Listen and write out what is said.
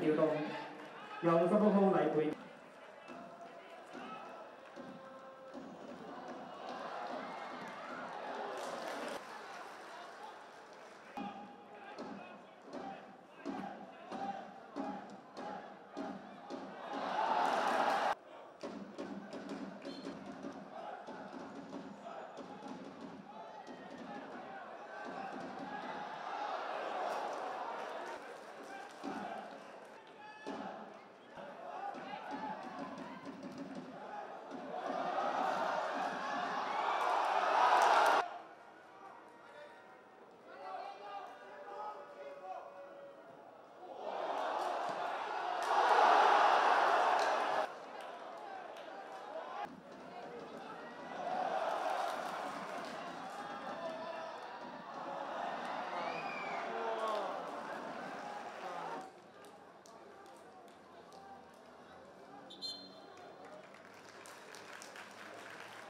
调动，让十六号黎培。